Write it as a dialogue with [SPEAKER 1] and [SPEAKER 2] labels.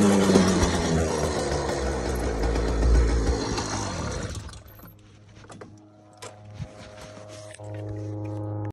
[SPEAKER 1] no, no, no.